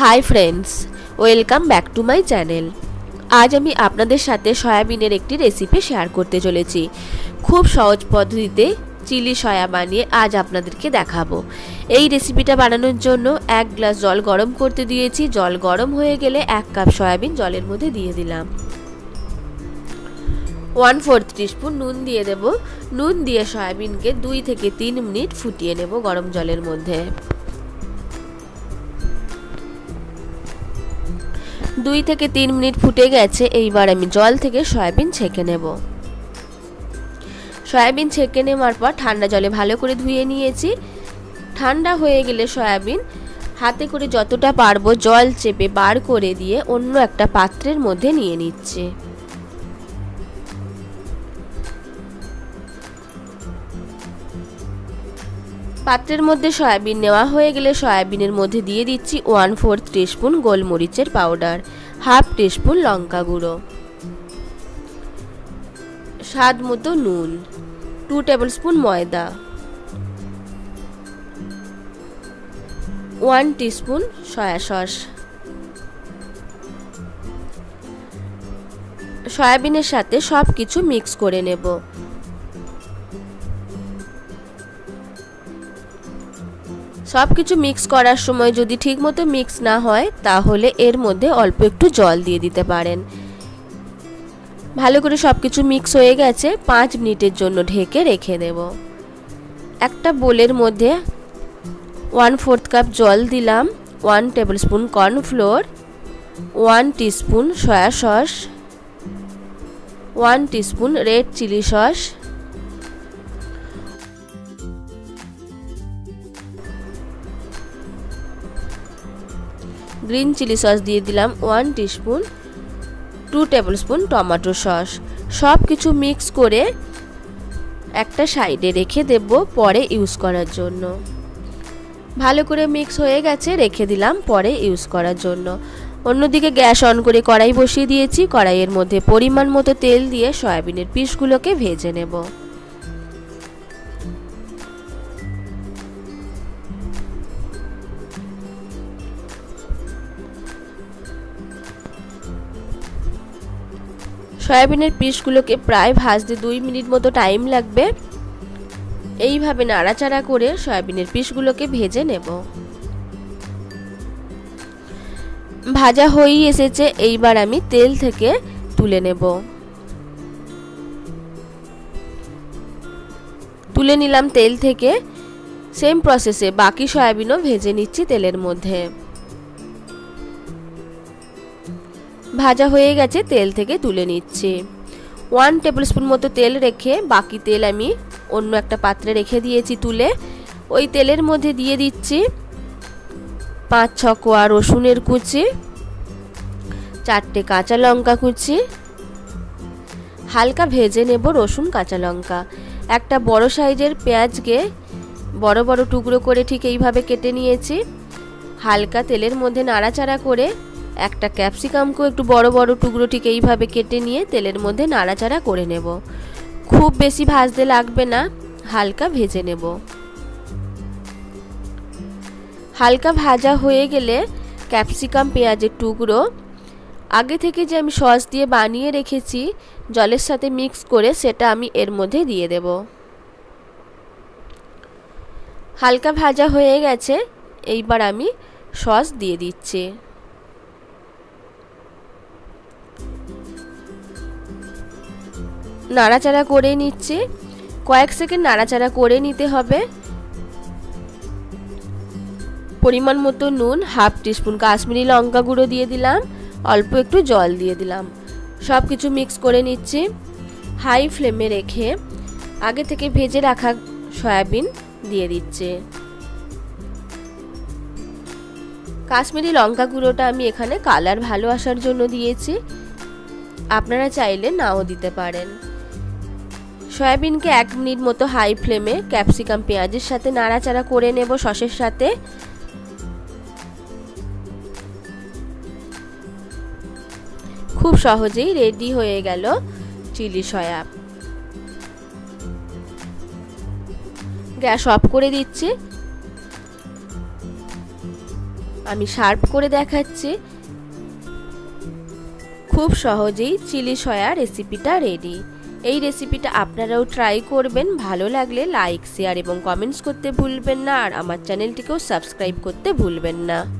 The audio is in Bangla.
Hi friends welcome back to my channel আজ আমি আপনাদের সাথে সয়াবিনের একটি রেসিপি শেয়ার করতে চলেছি। খুব সহজ পদ্ধতিতে চিলি সয়া বানিয়ে আজ আপনাদেরকে দেখাবো। এই রেসিপিটা বানানোর জন্য এক গ্লাস জল গরম করতে দিয়েছি। জল গরম হয়ে গেলে এক কাপ সয়াবিন জলের মধ্যে দিয়ে দিলাম। ওয়ান ফোর্থ টিস্পুন নুন দিয়ে দেব। নুন দিয়ে সয়াবিনকে দুই থেকে তিন মিনিট ফুটিয়ে নেব গরম জলের মধ্যে। দুই থেকে তিন মিনিট ফুটে গেছে, এইবার আমি জল থেকে সয়াবিন ছেঁকে নেব। সয়াবিন ছেঁকে নেওয়ার পর ঠান্ডা জলে ভালো করে ধুয়ে নিয়েছি। ঠান্ডা হয়ে গেলে সয়াবিন হাতে করে যতটা পারব জল চেপে বার করে দিয়ে অন্য একটা পাত্রের মধ্যে নিয়ে নিচ্ছে। পাত্রের মধ্যে সয়াবিন নেওয়া হয়ে গেলে সয়াবিনের মধ্যে দিয়ে দিচ্ছি ওয়ান ফোর্থ টিস্পুন গোলমরিচের পাউডার, হাফ টিস্পুন লঙ্কা গুঁড়ো। স্বাদ মতো নুন, টু টেবিল স্পুন ময়দা। One teaspoon soya sauce. সয়াবিনের সাথে সব কিছু মিক্স করে নেব। সব কিছু মিক্স করার সময় যদি ঠিকমতো মিক্স না হয়, তাহলে এর মধ্যে অল্প একটু জল দিয়ে দিতে পারেন। ভালো করে সব কিছু মিক্স হয়ে গেছে, পাঁচ মিনিটের জন্য ঢেকে রেখে দেব। একটা বোলের মধ্যে ওয়ান ফোর্থ কাপ জল দিলাম one tablespoon cornflour one teaspoon soya sauce one teaspoon red chilli sauce green chilli sauce দিয়ে দিলাম one teaspoon, two tablespoon tomato sauce. সব কিছু মিক্স করে একটা সাইডে রেখে দেব পরে ইউজ করার জন্য। ভালো করে মিক্স হয়ে গেছে, রেখে দিলাম পরে ইউজ করার জন্য। অন্যদিকে গ্যাস অন করে কড়াই বসিয়ে দিয়েছি, কড়াইয়ের মধ্যে পরিমাণ মতো তেল দিয়ে সয়াবিনের পিসগুলোকে ভেজে নেব। সয়াবিনের পিসগুলোকে প্রায় ভাজতে দুই মিনিট মতো টাইম লাগবে। এইভাবে নাড়াচাড়া করে সয়াবিনের পিসগুলোকে ভেজে নেব। ভাজা হয়েই এসেছে, এইবার আমি তেল থেকে তুলে নেব। তুলে নিলাম তেল থেকে। সেম প্রসেসে বাকি সয়াবিনও ভেজে নিচ্ছি তেলের মধ্যে। ভাজা হয়ে গেছে, তেল থেকে তুলে নিচ্ছি। ওয়ান টেবিল স্পুন মতো তেল রেখে বাকি তেল আমি অন্য একটা পাত্রে রেখে দিয়েছি তুলে। ওই তেলের মধ্যে দিয়ে দিচ্ছি পাঁচ, ছ কোয়া রসুনের কুচি, চারটে কাঁচা লঙ্কা কুচি, হালকা ভেজে নেব রসুন, কাঁচা লঙ্কা। একটা বড় সাইজের পেঁয়াজকে বড় বড় টুকরো করে ঠিক এইভাবে কেটে নিয়েছি। হালকা তেলের মধ্যে নাড়াচাড়া করে একটা ক্যাপসিকামকেও একটু বড় বড় টুকরো ঠিক এইভাবে কেটে নিয়ে তেলের মধ্যে নাড়াচাড়া করে নেব। খুব বেশি ভাজতে লাগবে না, হালকা ভেজে নেব। হালকা ভাজা হয়ে গেলে ক্যাপসিকাম পেঁয়াজের টুকরো, আগে থেকে যে আমি সস দিয়ে বানিয়ে রেখেছি, জলের সাথে মিক্স করে সেটা আমি এর মধ্যে দিয়ে দেব। হালকা ভাজা হয়ে গেছে, এইবার আমি সস দিয়ে দিচ্ছি। নাড়াচাড়া করে নিচ্ছি। কয়েক সেকেন্ড নাড়াচাড়া করে নিতে হবে। পরিমাণ মতো নুন, হাফ টিস্পুন কাশ্মীরি লঙ্কা গুঁড়ো দিয়ে দিলাম। অল্প একটু জল দিয়ে দিলাম। সব কিছু মিক্স করে নিচ্ছি হাই ফ্লেমে রেখে। আগে থেকে ভেজে রাখা সয়াবিন দিয়ে দিচ্ছে। কাশ্মীরি লঙ্কা গুঁড়োটা আমি এখানে কালার ভালো আসার জন্য দিয়েছি। আপনারা চাইলে নাও দিতে পারেন। সয়াবিনকে এক মিনিট মতো হাই ফ্লেমে ক্যাপসিকাম পেঁয়াজের সাথে নাড়াচাড়া করে নেব সসের সাথে। খুব সহজেই রেডি হয়ে গেল চিলি সয়া। গ্যাস অফ করে দিচ্ছি। আমি সার্ভ করে দেখাচ্ছি। খুব সহজেই চিলি সয়া রেসিপিটা রেডি। এই রেসিপিটা আপনারাও ট্রাই করবেন। ভালো লাগলে লাইক শেয়ার এবং কমেন্টস করতে ভুলবেন না। আর আমার চ্যানেলটিকেও সাবস্ক্রাইব করতে ভুলবেন না।